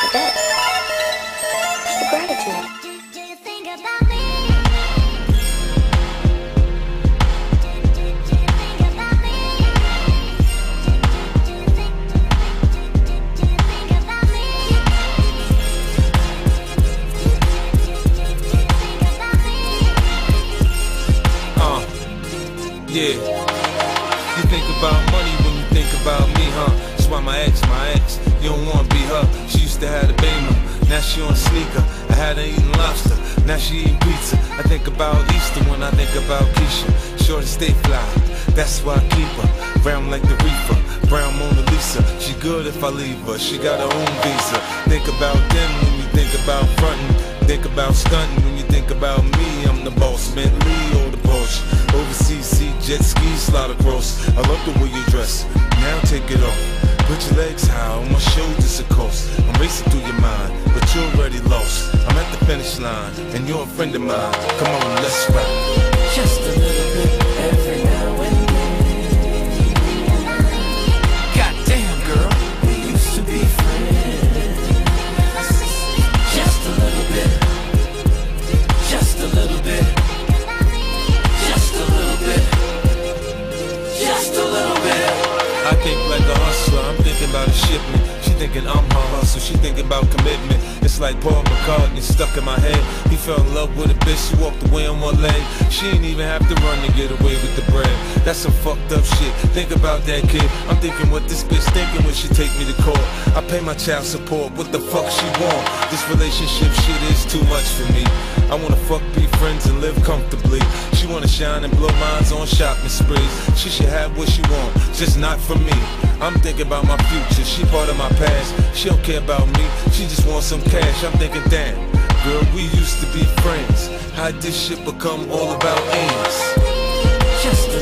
the. It's the gratitude. Uh, yeah. You think about money when you think about me, huh? Why my ex, my ex, you don't wanna be her. She used to have a beamer, now she on sneaker. I had her eating lobster, now she eating pizza. I think about Easter when I think about Keisha. Sure to stay fly, that's why I keep her. Brown like the reefer, brown Mona Lisa. She good if I leave her, she got her own visa. Think about them when you think about frontin'. Think about stunting when you think about me. I'm the boss, Bentley or the Porsche. Overseas, see jet skis slide across. I love the way you dress. Now take it off. Put your legs high on my shoulders, of course. I'm racing through your mind, but you're already lost. I'm at the finish line, and you're a friend of mine. Come on, let's ride. Just a about a shipment. She thinking I'm her hustle, she thinking about commitment. It's like Paul McCartney stuck in my head. He fell in love with a bitch, she walked away on one leg. She ain't even have to run to get away with the bread. That's some fucked up shit. Think about that kid. I'm thinking what this bitch thinking when she take me to court. I pay my child support, what the fuck she want? This relationship shit is too much for me. I wanna fuck, be friends, and live comfortably. She wanna shine and blow minds on shopping sprees. She should have what she want, just not for me. I'm thinking about my future, she part of my past. She don't care about me, she just wants some cash. I'm thinking, damn, girl, we used to be friends. How'd this shit become all about ends? Just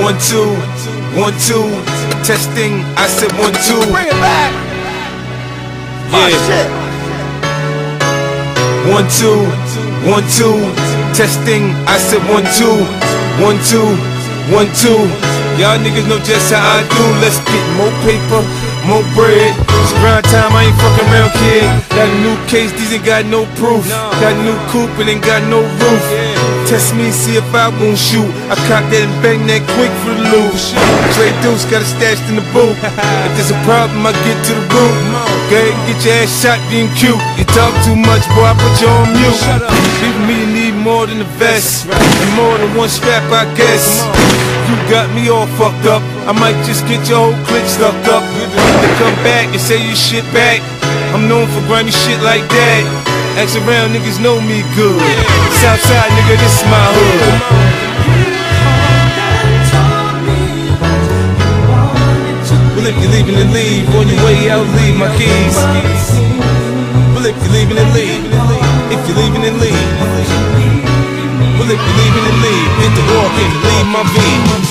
One, two, one, two. Testing, I said one, two. Bring it back. Yeah. One, two, one, two. Testing, I said one, two. One, two, one, two. Y'all niggas know just how I do. Let's get more paper, more bread. It's grind time, I ain't fucking around, kid. Got a new case, these ain't got no proof. Got a new coupe, and ain't got no roof. Test me, see if I won't shoot. I cock that and bang that quick for the loot. Trey Deuce got it stashed in the boot. If there's a problem, I get to the root. Go ahead and get your ass shot being cute. You talk too much, boy, I put you on mute. Leaving me, need more than a vest. And more than one strap, I guess. You got me all fucked up. I might just get your whole clique stuck up. They come back and say you shit back. I'm known for grimy shit like that. Ask around, niggas know me good. Southside, nigga, this is my hood. Well, if you're leaving then leave, on your way out, leave my keys. Well, if you're leaving then leave, if you're leaving then leave. Well, if you're leaving then leave, hit the walk and leave my V.